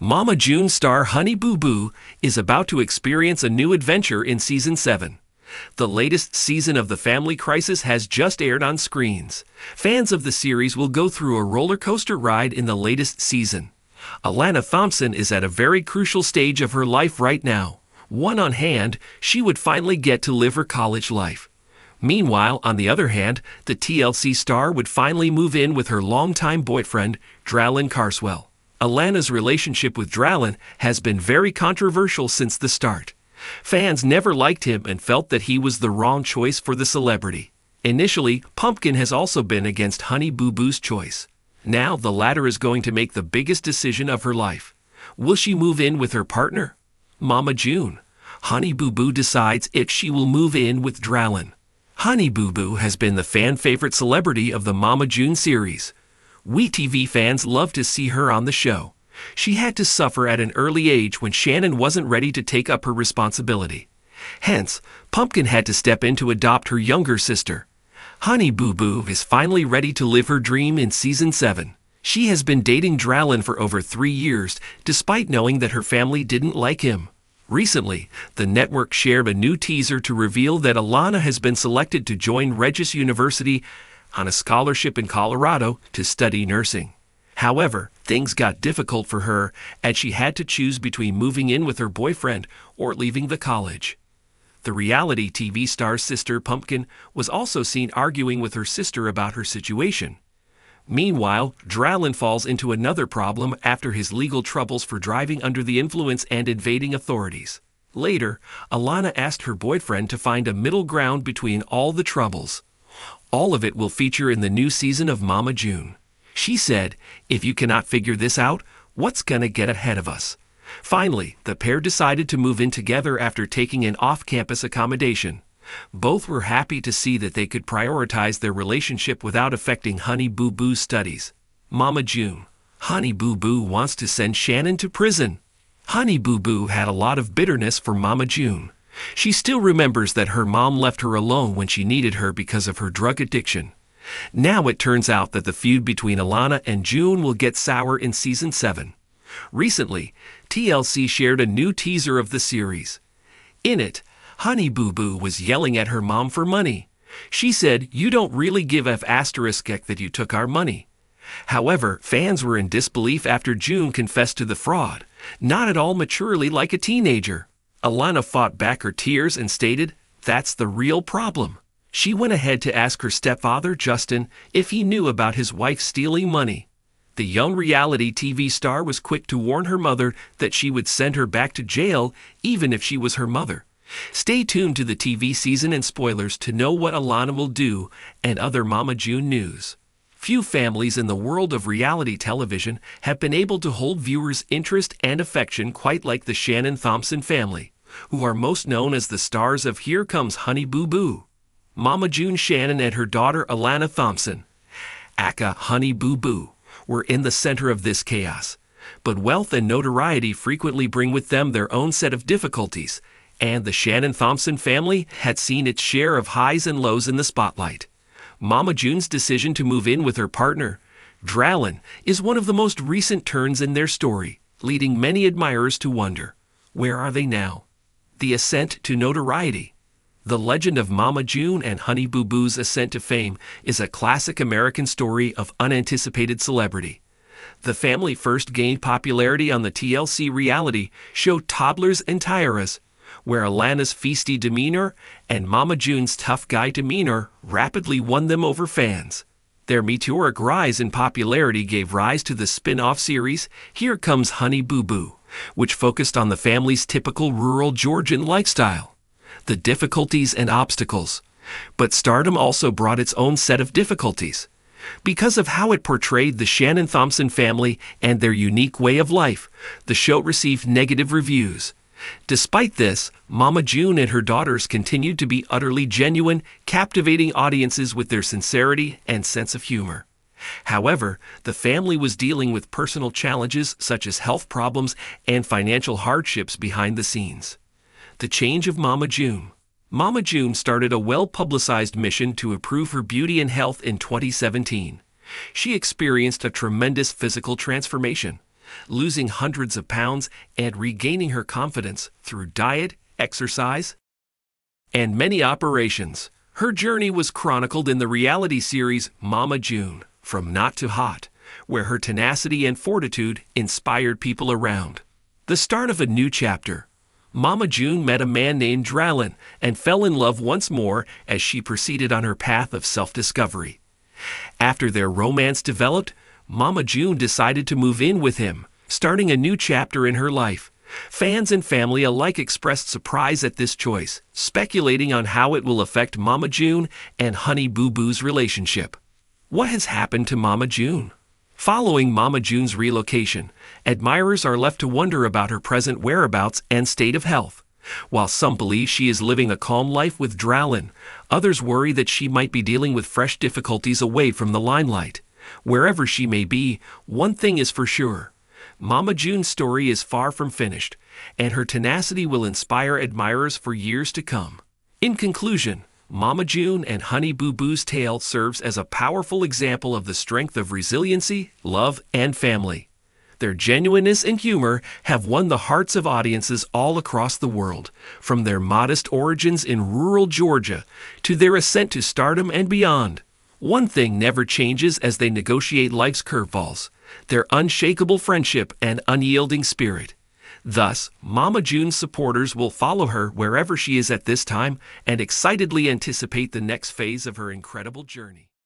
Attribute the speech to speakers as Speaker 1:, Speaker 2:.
Speaker 1: Mama June star Honey Boo Boo is about to experience a new adventure in season 7. The latest season of The Family Crisis has just aired on screens. Fans of the series will go through a roller coaster ride in the latest season. Alana Thompson is at a very crucial stage of her life right now. One on hand, she would finally get to live her college life. Meanwhile, on the other hand, the TLC star would finally move in with her longtime boyfriend, Dralin Carswell. Alana's relationship with Dralin has been very controversial since the start. Fans never liked him and felt that he was the wrong choice for the celebrity. Initially, Pumpkin has also been against Honey Boo Boo's choice. Now, the latter is going to make the biggest decision of her life. Will she move in with her partner? Mama June. Honey Boo Boo decides if she will move in with Dralin. Honey Boo Boo has been the fan favorite celebrity of the Mama June series. We TV fans love to see her on the show. She had to suffer at an early age when Shannon wasn't ready to take up her responsibility. Hence, Pumpkin had to step in to adopt her younger sister. Honey Boo Boo is finally ready to live her dream in season 7. She has been dating Dralin for over three years, despite knowing that her family didn't like him. Recently, the network shared a new teaser to reveal that Alana has been selected to join Regis University on a scholarship in Colorado to study nursing. However, things got difficult for her as she had to choose between moving in with her boyfriend or leaving the college. The reality TV star's sister, Pumpkin, was also seen arguing with her sister about her situation. Meanwhile, Dralin falls into another problem after his legal troubles for driving under the influence and invading authorities. Later, Alana asked her boyfriend to find a middle ground between all the troubles. All of it will feature in the new season of Mama June. She said, If you cannot figure this out, what's gonna get ahead of us? Finally, the pair decided to move in together after taking an off campus accommodation. Both were happy to see that they could prioritize their relationship without affecting Honey Boo Boo's studies. Mama June. Honey Boo Boo wants to send Shannon to prison. Honey Boo Boo had a lot of bitterness for Mama June. She still remembers that her mom left her alone when she needed her because of her drug addiction. Now it turns out that the feud between Alana and June will get sour in season 7. Recently, TLC shared a new teaser of the series. In it, Honey Boo Boo was yelling at her mom for money. She said, You don't really give F asterisk that you took our money. However, fans were in disbelief after June confessed to the fraud, not at all maturely like a teenager. Alana fought back her tears and stated, That's the real problem. She went ahead to ask her stepfather, Justin, if he knew about his wife stealing money. The young reality TV star was quick to warn her mother that she would send her back to jail even if she was her mother. Stay tuned to the TV season and spoilers to know what Alana will do and other Mama June news. Few families in the world of reality television have been able to hold viewers' interest and affection quite like the Shannon Thompson family who are most known as the stars of Here Comes Honey Boo Boo. Mama June Shannon and her daughter Alana Thompson, aka Honey Boo Boo, were in the center of this chaos. But wealth and notoriety frequently bring with them their own set of difficulties, and the Shannon Thompson family had seen its share of highs and lows in the spotlight. Mama June's decision to move in with her partner, Dralin, is one of the most recent turns in their story, leading many admirers to wonder, where are they now? The Ascent to Notoriety. The legend of Mama June and Honey Boo Boo's ascent to fame is a classic American story of unanticipated celebrity. The family first gained popularity on the TLC reality show Toddlers and Tiaras, where Alana's feisty demeanor and Mama June's tough guy demeanor rapidly won them over fans. Their meteoric rise in popularity gave rise to the spin off series Here Comes Honey Boo Boo which focused on the family's typical rural Georgian lifestyle, the difficulties and obstacles. But stardom also brought its own set of difficulties. Because of how it portrayed the Shannon Thompson family and their unique way of life, the show received negative reviews. Despite this, Mama June and her daughters continued to be utterly genuine, captivating audiences with their sincerity and sense of humor. However, the family was dealing with personal challenges such as health problems and financial hardships behind the scenes. The change of Mama June. Mama June started a well publicized mission to improve her beauty and health in 2017. She experienced a tremendous physical transformation. losing hundreds of pounds and regaining her confidence through diet, exercise, and many operations. Her journey was chronicled in the reality series Mama June, From Not to Hot, where her tenacity and fortitude inspired people around. The start of a new chapter. Mama June met a man named Dralin and fell in love once more as she proceeded on her path of self discovery. After their romance developed, Mama June decided to move in with him, starting a new chapter in her life. Fans and family alike expressed surprise at this choice, speculating on how it will affect Mama June and Honey Boo Boo's relationship. What has happened to Mama June? Following Mama June's relocation, admirers are left to wonder about her present whereabouts and state of health. While some believe she is living a calm life with Dralin, others worry that she might be dealing with fresh difficulties away from the limelight. Wherever she may be, one thing is for sure. Mama June's story is far from finished, and her tenacity will inspire admirers for years to come. In conclusion, Mama June and Honey Boo Boo's tale serves as a powerful example of the strength of resiliency, love, and family. Their genuineness and humor have won the hearts of audiences all across the world, from their modest origins in rural Georgia to their ascent to stardom and beyond. One thing never changes as they negotiate life's curveballs their unshakable friendship and unyielding spirit. Thus, Mama June's supporters will follow her wherever she is at this time and excitedly anticipate the next phase of her incredible journey.